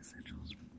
Essential.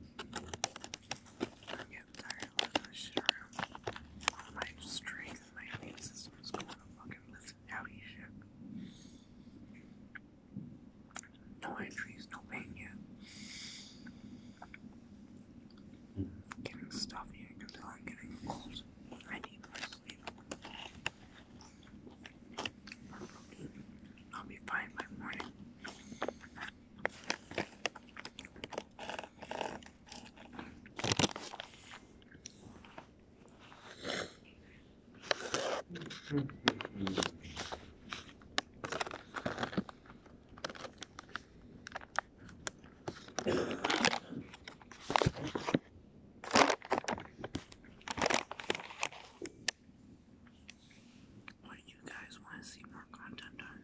Do you guys want to see more content on?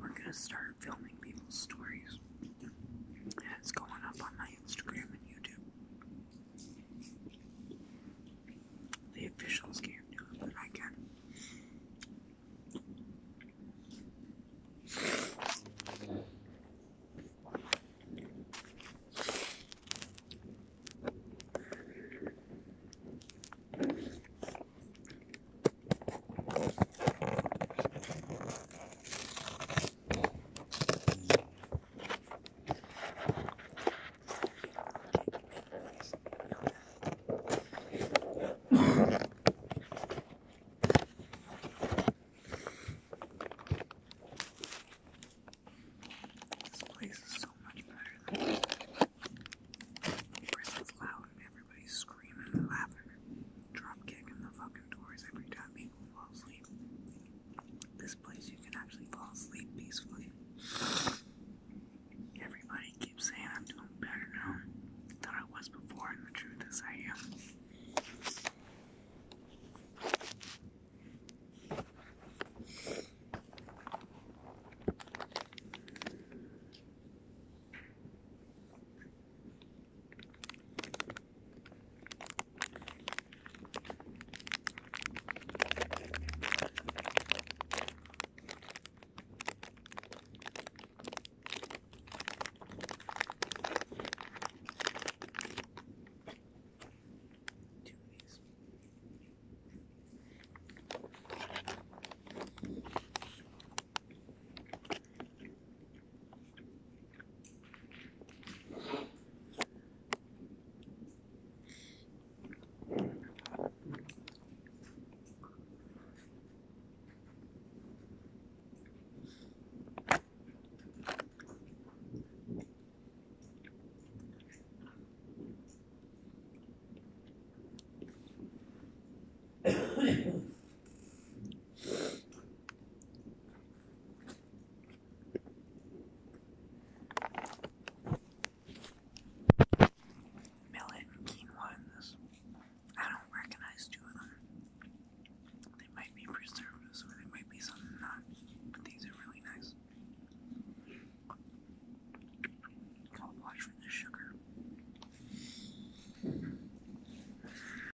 We're gonna start filming people's stories. It's going up on my Instagram. 啥呀。